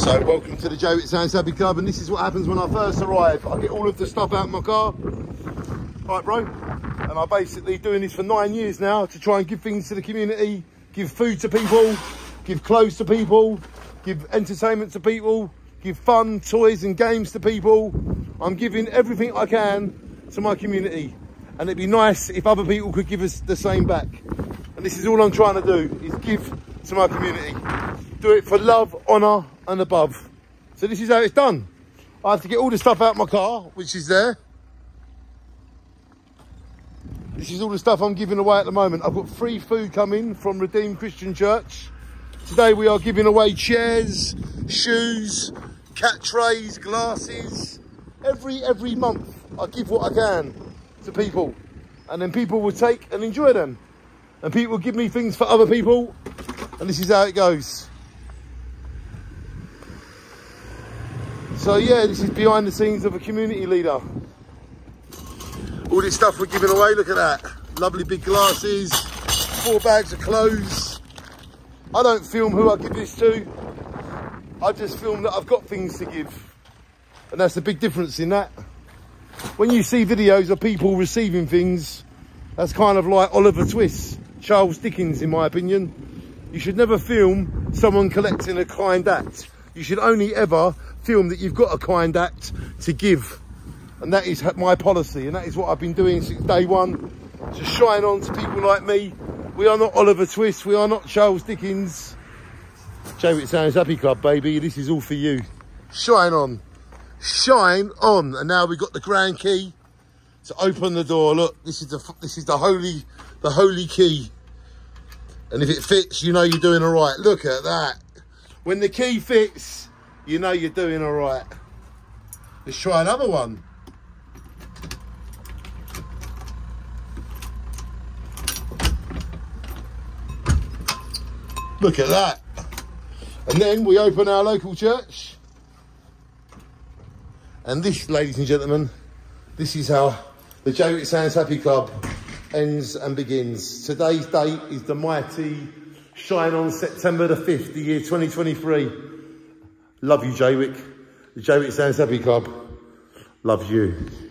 So welcome to the Jaywick Sands Happy Club and this is what happens when I first arrive. I get all of the stuff out of my car. Right bro? And I'm basically doing this for nine years now to try and give things to the community, give food to people, give clothes to people, give entertainment to people, give fun, toys and games to people. I'm giving everything I can to my community. And it'd be nice if other people could give us the same back. And this is all I'm trying to do, is give to my community. Do it for love, honour and above. So this is how it's done. I have to get all the stuff out of my car, which is there. This is all the stuff I'm giving away at the moment. I've got free food coming from Redeemed Christian Church. Today we are giving away chairs, shoes, cat trays, glasses. Every, every month I give what I can to people and then people will take and enjoy them. And people give me things for other people and this is how it goes. So yeah, this is behind the scenes of a community leader. All this stuff we're giving away, look at that. Lovely big glasses, four bags of clothes. I don't film who I give this to. I just film that I've got things to give. And that's the big difference in that. When you see videos of people receiving things, that's kind of like Oliver Twist, Charles Dickens in my opinion. You should never film someone collecting a kind act. You should only ever film that you've got a kind act to give. And that is my policy. And that is what I've been doing since day one. To shine on to people like me. We are not Oliver Twist. We are not Charles Dickens. It sounds happy club, baby. This is all for you. Shine on. Shine on. And now we've got the grand key to open the door. Look, this is the this is the holy the holy key. And if it fits, you know you're doing all right. Look at that. When the key fits, you know you're doing all right. Let's try another one. Look at that. And then we open our local church. And this, ladies and gentlemen, this is how the Jaywick Sands Happy Club ends and begins. Today's date is the mighty Shine on September the 5th, the year 2023. Love you, Jaywick. The Jaywick Sands Happy Club loves you.